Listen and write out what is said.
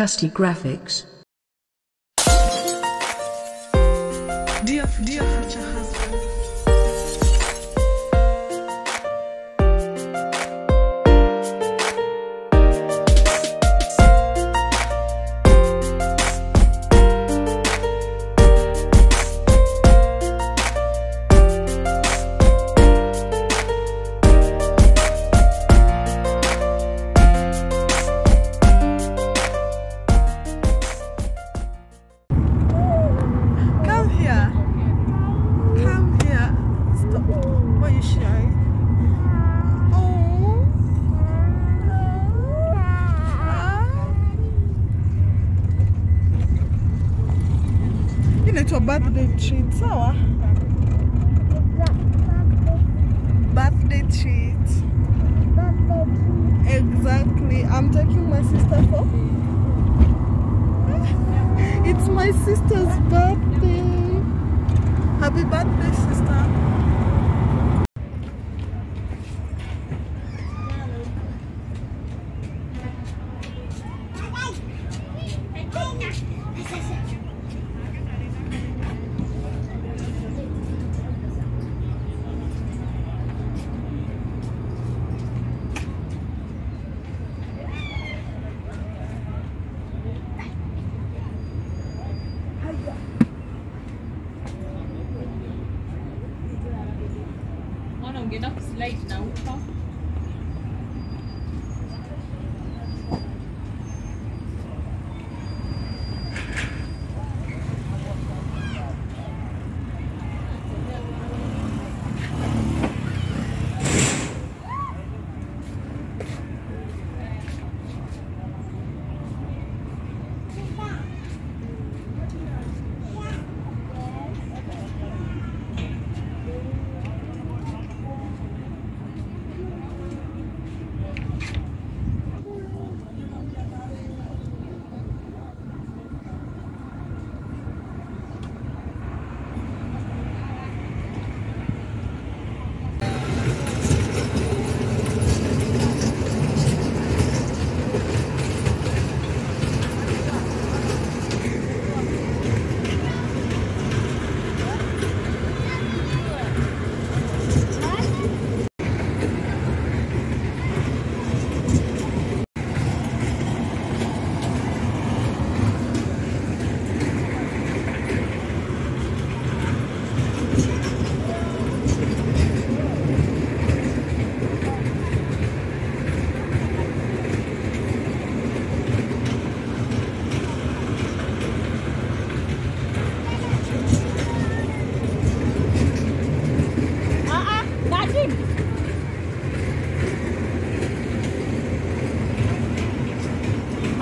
Custy Graphics. Inaitwa birthday treat, sawa? Birthday treat. Exactly. I'm taking my sister for. It's my sister's birthday. Ginakuslide late now.